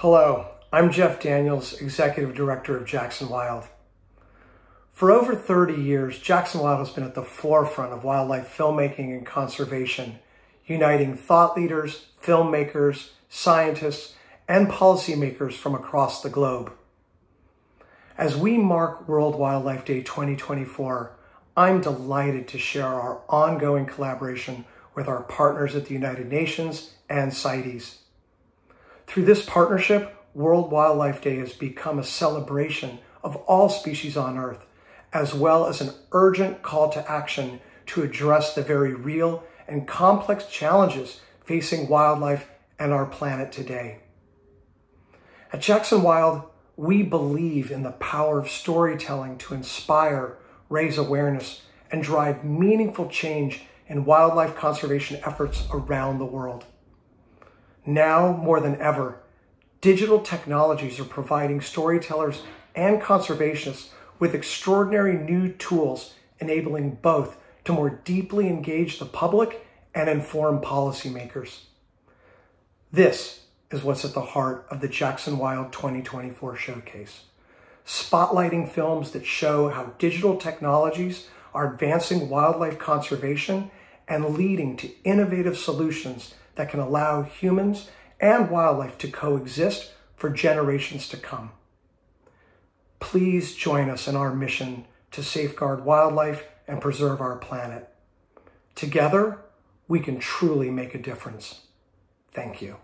Hello, I'm Geoff Daniels, Executive Director of Jackson Wild. For over 30 years, Jackson Wild has been at the forefront of wildlife filmmaking and conservation, uniting thought leaders, filmmakers, scientists, and policymakers from across the globe. As we mark World Wildlife Day 2024, I'm delighted to share our ongoing collaboration with our partners at the United Nations and CITES. Through this partnership, World Wildlife Day has become a celebration of all species on Earth, as well as an urgent call to action to address the very real and complex challenges facing wildlife and our planet today. At Jackson Wild, we believe in the power of storytelling to inspire, raise awareness, and drive meaningful change in wildlife conservation efforts around the world. Now more than ever, digital technologies are providing storytellers and conservationists with extraordinary new tools enabling both to more deeply engage the public and inform policymakers. This is what's at the heart of the Jackson Wild 2024 showcase. Spotlighting films that show how digital technologies are advancing wildlife conservation and leading to innovative solutions that can allow humans and wildlife to coexist for generations to come. Please join us in our mission to safeguard wildlife and preserve our planet. Together, we can truly make a difference. Thank you.